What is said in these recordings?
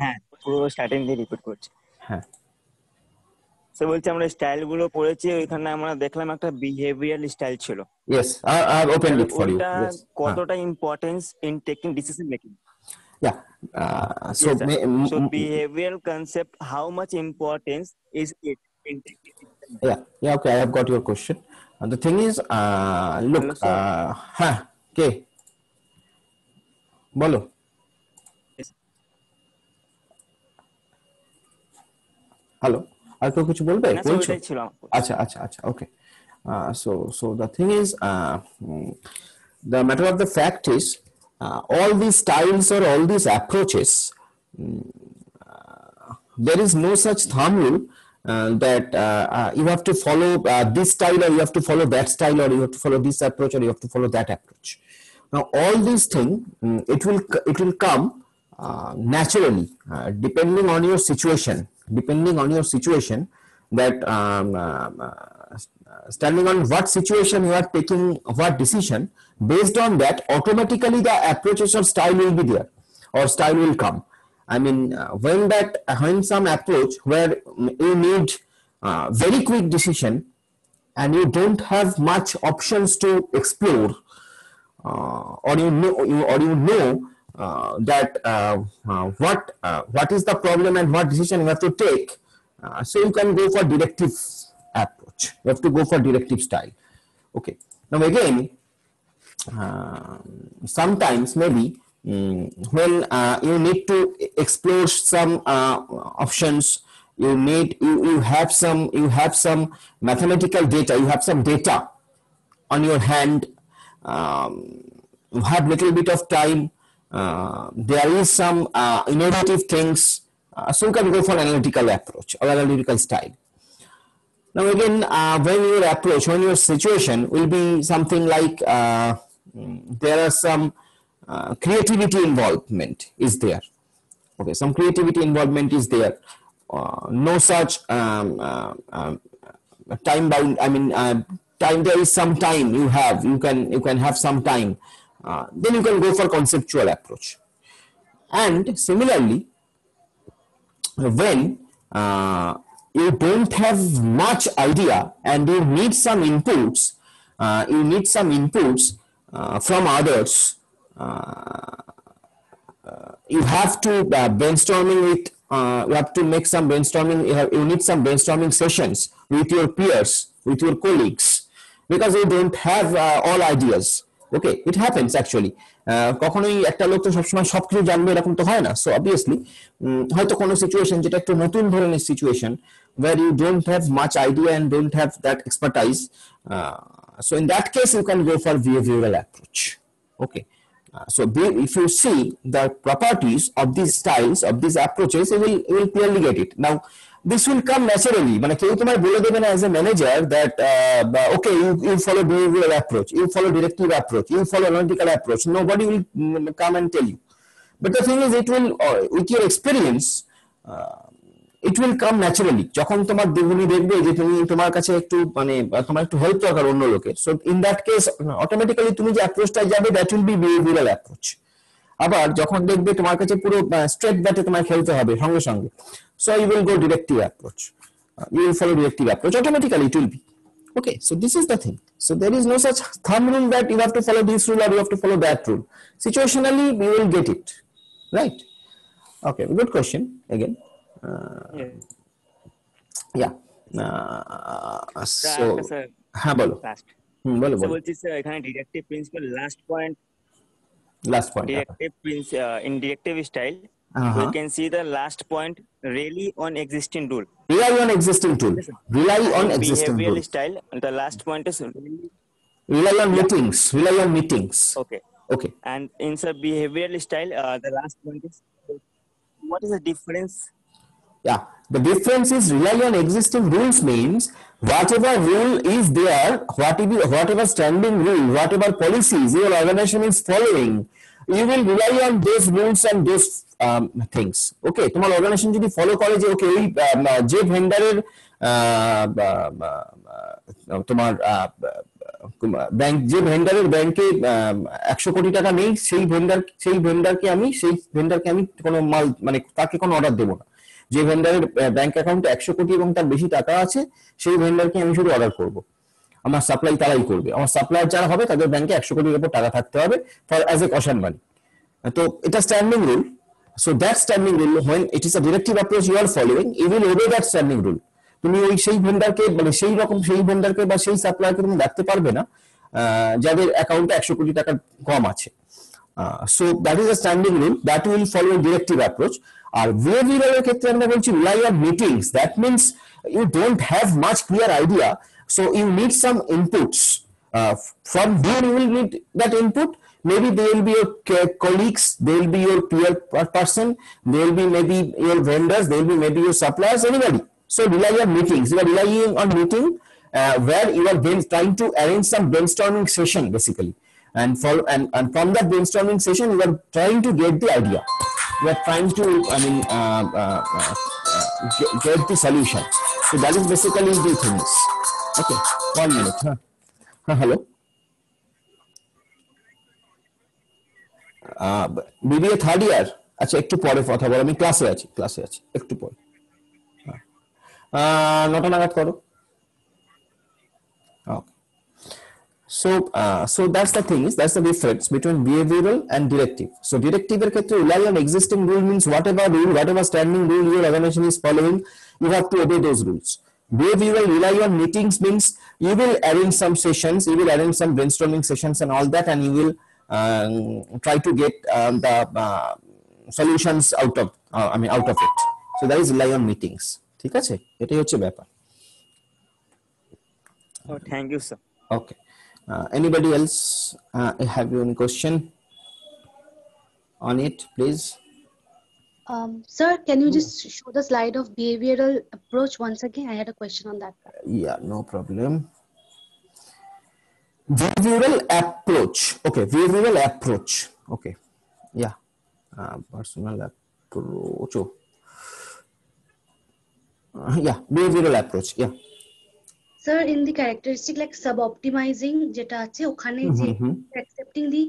হ্যাঁ, পুরো স্টার্টিং দিয়ে রিপিট করছে। হ্যাঁ। সে বলছে আমরা স্টাইল পড়েছি ওইখানে আমরা দেখলাম একটা বিহেভিয়ারাল স্টাইল ছিল। কতটা importance in decision making yeah so concept how much importance is it got your question the thing হ্যাঁ কে বলো আমার Acha, acha, acha. Okay. Uh, so, so the thing is, uh, mm, the matter of the fact is, uh, all these styles or all these approaches, mm, uh, there is no such thumb rule uh, that uh, uh, you have to follow uh, this style or you have to follow that style or you have to follow this approach or you have to follow that approach. Now, all these things, mm, it will c- it will come uh, naturally, uh, depending on your situation, depending on your situation, that um, um, uh, standing on what situation you are taking what decision, based on that, automatically the approaches or style will be there, or style will come. I mean, uh, when that when some approach where you need uh, very quick decision and you don't have much options to explore, uh, or you know you or you know uh, that uh, uh, what uh, what is the problem and what decision you have to take. Uh, so you can go for directive approach. You have to go for directive style. Okay. Now again uh, sometimes maybe mm, when uh, you need to explore some uh, options you need you, you have some you have some mathematical data you have some data on your hand um, you have little bit of time uh, there is some uh, innovative things. Uh, so you can go for analytical approach or analytical style. Now again uh, when your approach when your situation will be something like uh, mm, there are some uh, creativity involvement is there. Okay some creativity involvement is there. Uh, no such um, uh, um, time bound i mean uh, time there is some time you have. You can you can have some time uh, then you can go for conceptual approach. And similarly when uh, you don't have much idea and you need some inputs uh, you need some inputs uh, from others uh, you have to brainstorming with you have to make some brainstorming you, have, you need some brainstorming sessions with your peers with your colleagues because you don't have all ideas okay it happens actually কখনোই একটা লোক তো সবসময় সব কিছু জানবে এরকম তো হয় না। সো অবভিয়াসলি হয়তো কোনো সিচুয়েশন যেটা একটু নতুন ধরনের situation where you don't have much idea and don't have that expertise so in that case you can go for behavioural approach okay so if you see the properties of these styles of these approaches you will, you will clearly get it now this will come naturally মানে কেউ তোমায় বলে দেবে না as a manager that uh, uh, okay you, you follow behavioral approach you follow directive approach you follow analytical approach nobody will mm, come and tell you but the thing is it will uh, with your experience uh, it will come naturally যখন তোমার উনি দেখবে যে তুমি তোমার কাছে একটু মানে তোমার একটু হেল্প দরকার অন্য লোকের so in that case automatically তুমি যে অ্যাপ্রোচটা যাবে that will be behavioural approach আবার যখন দেখবে তোমার কাছে পুরো স্ট্রেট ব্যাটে তোমায় খেলতে হবে সঙ্গে সঙ্গে so you will go directive approach you will follow directive approach automatically it will be Okay, so this is the thing. So there is no such thumb rule that you have to follow this rule or you have to follow that rule. Situationally, you will get it, right? Okay, good question again. Uh, Yeah. yeah. Uh, so হ্যাঁ বলো হুম বলো বলো বলছি sir এখানে directive principle last point last point directive uh, in directive style uh-huh. can see the last point really on existing rule rely on existing rule rely on existing behavioral rule. style the last point is rely on meetings. Rely on meetings. Okay. Okay. And in the behavioral style uh, the last point is what is the difference? Yeah. The difference is rely on existing rules means whatever rule is there, whatever, whatever standing rule, whatever policies your organization is following, you will rely on those rules and those um, things. Okay, তোমার organisation যদি follow করে যে ওকে ওই um, যে ভেন্ডারের তোমার bank যে ভেন্ডারের ব্যাংকে একশো কোটি টাকা নেই সেই ভেন্ডার সেই ভেন্ডারকে আমি সেই ভেন্ডারকে আমি কোনো মাল মানে তাকে কোনো অর্ডার দেবো না যে ভেন্ডারের ব্যাংক অ্যাকাউন্টে একশো কোটি এবং তার বেশি টাকা আছে, সেই ভেন্ডারকে আমি শুধু অর্ডার করব। আমার সাপ্লাই তারাই করবে। আমার সাপ্লায়ার যারা হবে, তাদের ব্যাংকে একশো কোটির উপর টাকা থাকতে হবে for as a caution money তো এটা standing rule so that standing rule when it is a directive approach you are following you will obey that standing rule তুমি ওই সেই ভেন্ডারকে মানে সেই রকম সেই ভেন্ডারকে বা সেই সাপ্লায়ারকে তুমি রাখতে পারবে না যাদের অ্যাকাউন্টে একশো কোটি টাকার কম আছে। So that is a standing rule that will follow directive approach R behaviour এর ক্ষেত্রে আমরা বলছি rely on meetings that means you don't have much clear idea so you need some inputs from whom you will need that input maybe they will be your co- colleagues they will be your peer per- person they will be maybe your vendors they will be maybe your suppliers anybody so rely on meetings you are relying on meeting uh, where you are then trying to arrange some brainstorming session basically and follow and, and from that brainstorming session you are trying to get the idea you are trying to i mean uh, uh, uh, get, get the solution so that is basically the things okay one minute huh? হ্যাঁ hello BBA third year আচ্ছা একটু পরে কথা বলো আমি ক্লাসে আছি ক্লাসে আছি একটু পরে হ্যাঁ। নটা নাগাদ করো ওকে So, uh, so that's the thing is that's the difference between behavioral and directive. So, directive এর ক্ষেত্রে rely on existing rule means whatever rule, whatever standing rule your organization is following, you have to obey those rules. Behavioral rely on meetings means you will arrange some sessions, you will arrange some brainstorming sessions and all that, and you will um, try to get um, the uh, solutions out of, uh, I mean, out of it. So that is rely on meetings. ঠিক আছে এটাই হচ্ছে ব্যাপার Oh, thank you, sir. Okay. Uh, anybody else uh, have you any question on it, please? Um, sir, can you just show the slide of behavioral approach once again? I had a question on that. Yeah, no problem. Behavioral approach. Okay, behavioral approach. Okay, yeah. Uh, personal approach. Oh. Uh, yeah, behavioral approach. Yeah. Sir, in the characteristic like sub-optimizing যেটা আছে ওখানে যে হুম হুম accepting the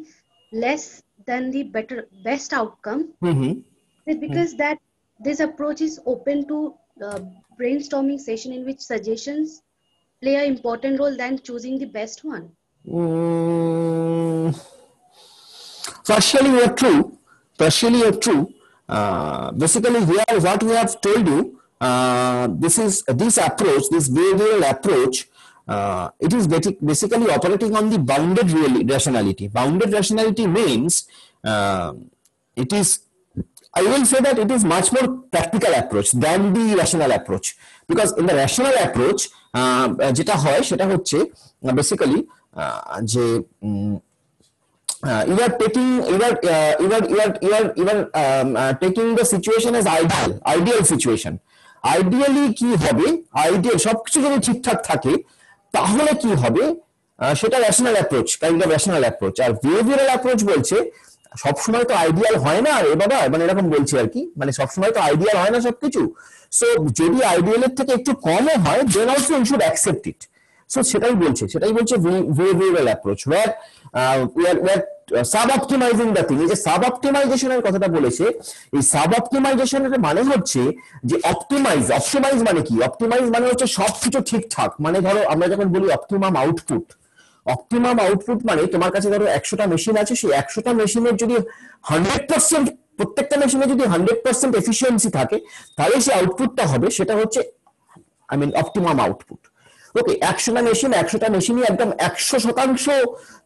less than the better best outcome hmm hmm is because that this approach is open to uh, brainstorming session in which suggestions play an important role than choosing the best one. Mm, partially you're true. Partially you're true. Uh, basically, here what we have told you, uh, this is this approach, this behavioral approach. Uh, it is basi- basically operating on the bounded real- rationality. Bounded rationality means uh, it is I will say that it is much more practical approach than the rational approach because in the rational approach আহ, যেটা হয় সেটা হচ্ছে basically যে উম, uh, you are taking you are uh, you are you are you are you are um, uh, taking the situation as ideal ideal situation ideally কি হবে? Ideal সবকিছু যদি ঠিকঠাক থাকে, তাহলে কি হবে? সেটা national approach kind of national approach R behavioural approach বলছে, সবসময় তো আইডিয়াল হয় না রে বাবা মানে এরকম বলছি আর কি। মানে সবসময় তো আইডিয়াল হয় না সবকিছু। সো যদি আইডিয়ালের থেকে একটু কমও হয় then also you should accept it so সেটাই বলছে সেটাই বলছে behavioural approach where where sub optimising the thing এই যে সাব অপটিমাইজেশনের কথাটা বলেছে, এই সাব অপটিমাইজেশনের মানে হচ্ছে যে অপটিমাইজ অপটিমাইজ মানে কি? অপটিমাইজ মানে হচ্ছে সবকিছু ঠিকঠাক। মানে ধরো, আমরা যখন বলি অপটিমাম আউটপুট অপটিমাম আউটপুট মানে তোমার কাছে ধরো একশোটা মেশিন আছে, সেই একশোটা মেশিনের যদি হান্ড্রেড পার্সেন্ট প্রত্যেকটা মেশিনে যদি হান্ড্রেড পার্সেন্ট এফিসিয়েন্সি থাকে, তাহলে সেই আউটপুটটা হবে, সেটা হচ্ছে I mean optimum output okay একশোটা মেশিন একশোটা মেশিনই একদম একশো শতাংশ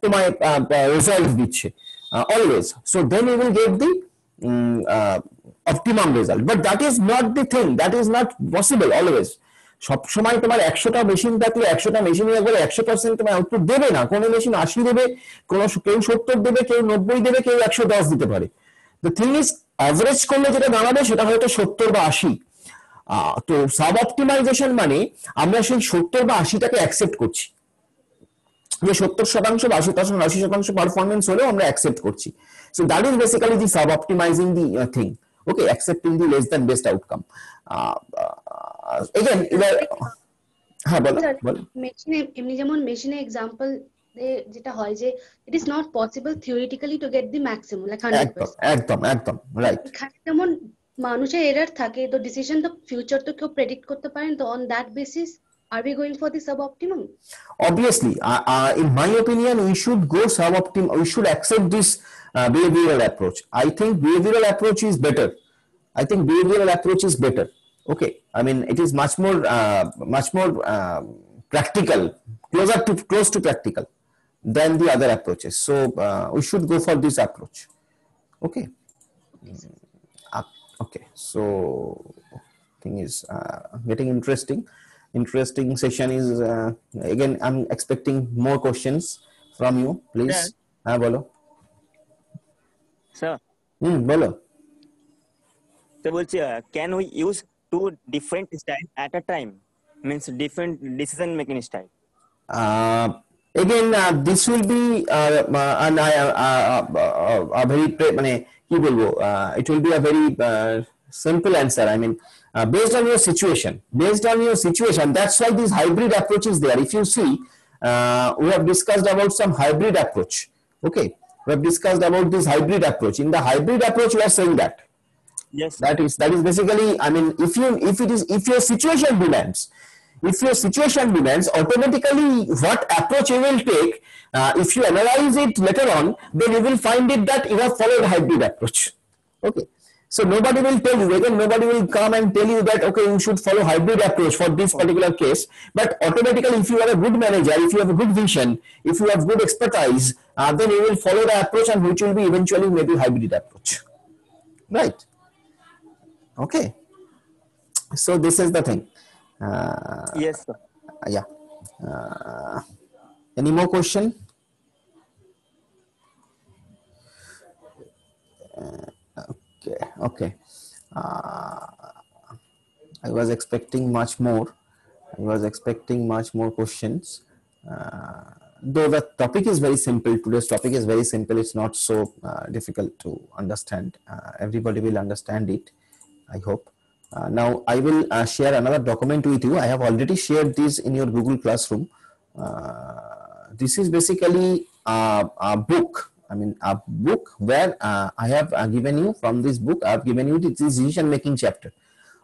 তোমায় রেজাল্ট দিচ্ছে। Always so then you will get the optimum result but that is not the thing that is not possible always সবসময় তোমার একশোটা মেশিন থাকলে একশোটা মেশিন একবারে একশো পার্সেন্ট তোমার আউটপুট দেবে না। কোনো মেশিন আশি দেবে, কোনো কেউ সত্তর দেবে, কেউ নব্বই দেবে, কেউ একশো দশ দিতে পারে। দ্য থিং ইজ অ্যাভারেজ করলে যেটা দাঁড়াবে সেটা হয়তো সত্তর বা আশি। তো সাব অপটিমাইজেশন মানে আমরা সেই সত্তর বা আশিটাকে অ্যাকসেপ্ট করছি। যে সত্তর শতাংশ বা আশি শতাংশ আশি শতাংশ পারফরমেন্স হলেও আমরা অ্যাকসেপ্ট করছি। So that is basically the sub optimising the thing okay accepting the less than best outcome again এবার হ্যাঁ বলো বলো। মেশিনে এমনি যেমন মেশিনে এক্সাম্পল যেটা হয় যে it is not possible theoretically to get the maximum like hundred একদম একদম একদম রাইট যেমন মানুষের এরার থাকে তো ডিসিশন তো ফিউচার তো কেউ প্রেডিক্ট করতে পারেন তো on that basis R we going for the sub optimum obviously uh, uh, in my opinion we should go suboptim we should accept this uh, behavioral approach i think behavioral approach is better i think behavioral approach is better okay i mean it is much more uh, much more uh, practical closer to close to practical than the other approaches so uh, we should go for this approach okay Uh, okay so thing is uh, getting interesting. Interesting session is uh, again i'm expecting more questions from you. Please. Sir. ha ah, bolo. Sir. Hmm bolo. So bolchi uh, can we use two different style at a time? Means different decision making style. Uh, again uh, this will be uh, uh, an, uh, uh, uh, a very pre- মানে কি বলবো uh, it will be a very uh, simple answer i mean uh, based on your situation based on your situation that's why this hybrid approach is there if you see uh, we have discussed about some hybrid approach okay we have discussed about this hybrid approach in the hybrid approach we are saying that yes that is that is basically i mean if you if it is if your situation demands if your situation demands automatically what approach you will take uh, if you analyze it later on then you will find it that you have followed hybrid approach. Okay. So nobody will tell you again nobody will come and tell you that okay you should follow hybrid approach for this particular case. But automatically if you are a good manager if you have a good vision if you have good expertise uh, then you will follow the approach and which will be eventually maybe hybrid approach. Right? Okay. So this is the thing uh, yes, sir. Uh, yeah. Uh, any more question? Uh, okay. Okay. Uh, I was expecting much more. I was expecting much more questions. Uh, though the topic is very simple, today's topic is very simple. It's not so difficult to understand. everybody will understand it, I hope uh, now I will uh, share another document with you. I have already shared this in your Google Classroom. Uh, this is basically a, a book. I mean, a book where uh, I have uh, given you from this book. I have given you this decision making chapter.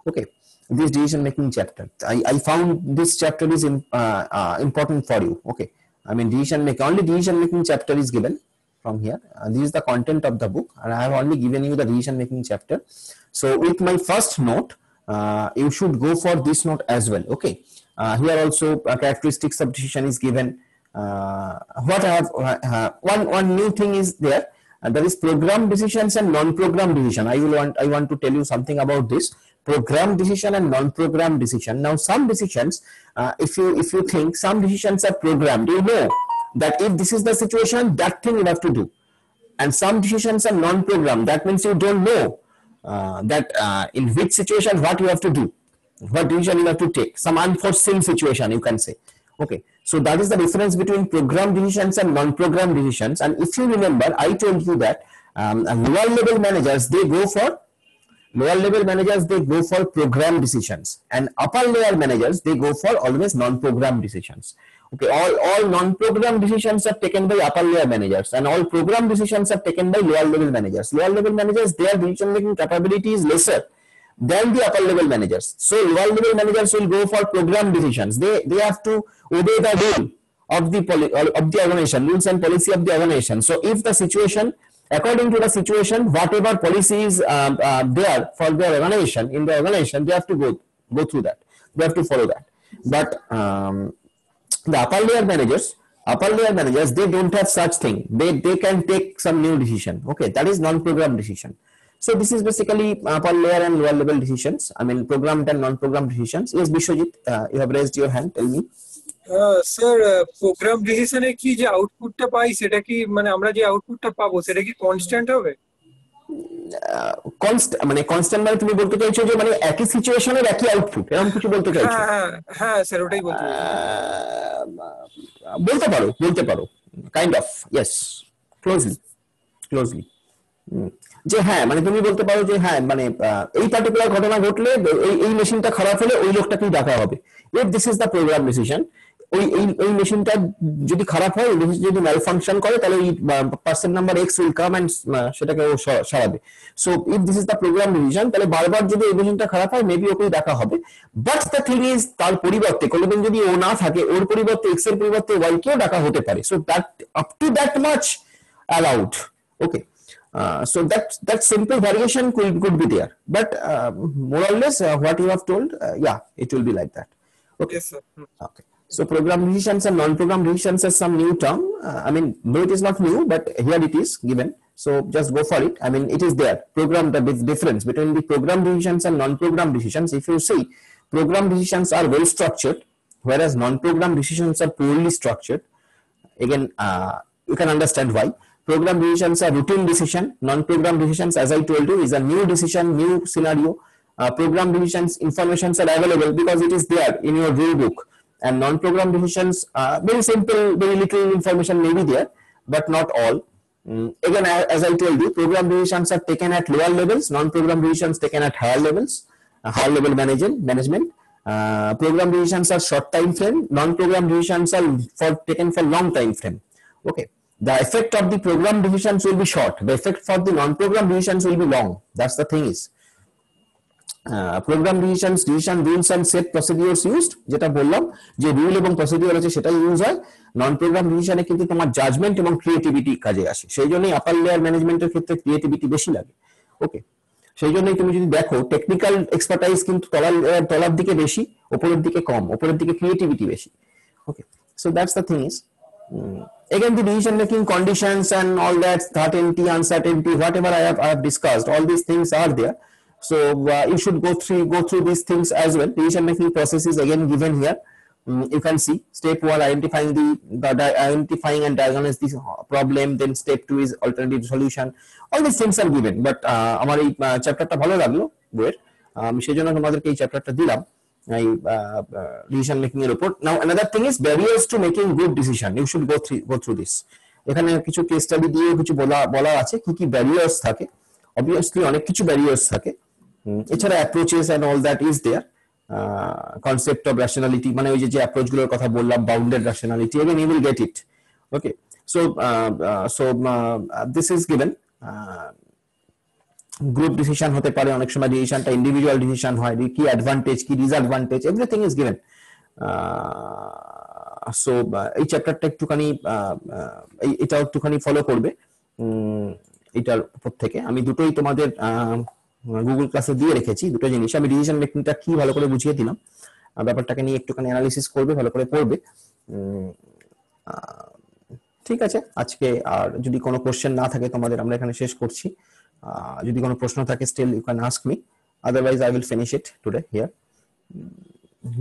Okay, this decision making chapter. I, I found this chapter is uh, uh, important for you. Okay, I mean, decision making only decision making chapter is given from here. Uh, this is the content of the book, and I have only given you the decision making chapter. So, with my first note, uh, you should go for this note as well. Okay, uh, here also uh, characteristics of decision is given. Uh, what I have one one new thing is there. And that is program decisions and non-program decision. I will want I want to tell you something about this program decision and non-program decision. Now, some decisions, if you if you think some decisions are programmed, you know that if this is the situation, that thing you have to do. And some decisions are non-program that means you don't know uh, that uh, in which situation what you have to do what decision you have to take. Some unforeseen situation you can say. Okay. So that is the difference between program decisions and non-program decisions. And if you remember i told you that um, lower level managers they go for lower level managers they go for program decisions. And upper layer managers they go for always non-program decisions okay. All all non-program decisions are taken by upper layer managers and all program decisions are taken by lower level managers. Lower level managers their decision making capability is lesser than the upper level managers. So lower level managers will go for program decisions. They they have to obey the rule of the poli- of the organization rules and policy of the organization. So if the situation according to the situation whatever policy is um, uh, there for their organization in the organization they have to go go through that. They have to follow that. But um, the upper layer managers upper layer managers they don't have such thing they they can take some new decision okay that is non-program decision so this is basically upper layer and lower level decisions i mean programmed and non-programmed decisions yes bishwajit uh, you have raised your hand tell me sir programme ডিসিশনে কি যে আউটপুটটা পাই সেটা কি মানে আমরা যে আউটপুটটা পাবো সেটা কি কনস্ট্যান্ট হবে মানে কনস্ট্যান্ট মানে তুমি বলতে চাইছো যে মানে একই সিচুয়েশনের একই আউটপুট এরকম কিছু বলতে চাইছো? হ্যাঁ হ্যাঁ হ্যাঁ স্যার ওটাই বলতে বলতে পারো বলতে পারো kind of yes closely closely যে হ্যাঁ মানে তুমি বলতে পারো যে হ্যাঁ মানে এই পার্টিকুলার ঘটনা ঘটলে এই এই মেশিনটা খারাপ হলে ওই লোকটাকেই ডাকা হবে। If this is the programme decision ওই এই এই মেশিনটা যদি খারাপ হয় মেশিন যদি ম্যাল ফাংশন করে তাহলে ওই percent number X will come and সেটাকে ও সরাবে। So if this is the programme revision তাহলে বারবার যদি এই মেশিনটা খারাপ হয় মেবি ওকেই দেখা হবে। বাট দ্য থিং ইজ তার পরিবর্তে কোনোদিন যদি ও না থাকে ওর পরিবর্তে এক্সের পরিবর্তে ওয়াই কেও ডাকা হতে পারে। So that up to that much allowed okay? uh, so that that simple variation could could be there. But uh, more or less uh, what you have told uh, yeah it will be like that okay? Yes, sir. Okay. So program decisions and non-program decisions is some new term. Uh, I mean, though it is not new, but here it is given. So just go for it. I mean, it is there. Program the difference between the program decisions and non-program decisions. If you see, program decisions are well structured, whereas non-program decisions are poorly structured. Again, uh, you can understand why. Program decisions are routine decision. Non-program decisions, as I told you, is a new decision, new scenario. Uh, program decisions informations are available because it is there in your rule book. And non-program decisions, uh, very simple, very little information may be there, but not all. Mm, again, as I told you, program decisions are taken at lower levels, non-program decisions taken at higher levels, uh, higher level management. management. Uh, program decisions are short time frame, non-program decisions are for taken for long time frame. Okay. The effect of the program decisions will be short. The effect for the non-program decisions will be long. That's the thing is. Programme decision decision rules and set procedures used যেটা বললাম যে rule এবং procedure আছে সেটাই use হয়। নন programme ডিসিশনে কিন্তু তোমার judgement এবং ক্রিয়েটিভিটি কাজে আসে। সেই জন্যই আপার লেয়ার ম্যানেজমেন্টের ক্ষেত্রে ক্রিয়েটিভিটি বেশি লাগে। ওকে সেই জন্যই তুমি যদি দেখো টেকনিক্যাল এক্সপার্টাইজ কিন্তু তলার তলার দিকে বেশি ওপরের দিকে কম ওপরের দিকে ক্রিয়েটিভিটি বেশি। So that's the thing is mm, again the decision making conditions and all that certainty uncertainty whatever i have, I have discussed all these things are there so uh, you should go through go through these things as well decision making process is again given here Mm, you can see step one identifying the, the identifying and diagnose this problem then step two is alternative solution all these things are given but uh, আমার এই চ্যাপ্টারটা ভালো লাগল বইয়ের আমি সেই জন্য তোমাদেরকে এই চ্যাপ্টারটা দিলাম এই ডিসিশন মেকিং এর উপর now another thing is barriers to making good decision you should go through go through this এখানে কিছু কেস স্টাডি দিয়ে কিছু বলা বলা আছে কি কি ব্যারিয়ার্স থাকে অবভিয়াসলি অনেক কিছু ব্যারিয়ার্স থাকে এছাড়া approaches and all that is there concept of rationality মানে ওই যে অ্যাপ্রোচগুলোর কথা বললাম bounded rationality again you will get it okay so so this is given group decision হতে পারে, অনেক সময় ডিসিশনটা ইন্ডিভিজুয়াল ডিসিশন হয় কি অ্যাডভান্টেজ কি disadvantage everything is given so এই চ্যাপ্টারটা একটুখানি এটাও একটুখানি ফলো করবে এটার উপর থেকে। আমি দুটোই তোমাদের গুগল ক্লাসে দিয়ে রেখেছি দুটো জিনিস। আমি ডিসিশন মেকিংটা কি ভালো করে বুঝিয়ে দিলাম ব্যাপারটাকে নিয়ে একটুখানি অ্যানালিসিস করবে, ভালো করে পড়বে। ঠিক আছে, আজকে আর যদি কোনো কোশ্চেন না থাকে তোমাদের, আমরা এখানে শেষ করছি। যদি কোনো প্রশ্ন থাকে still you can ask me otherwise I will finish it today here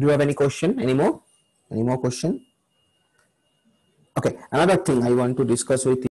do have any question any more any more question okay, another thing i want to discuss with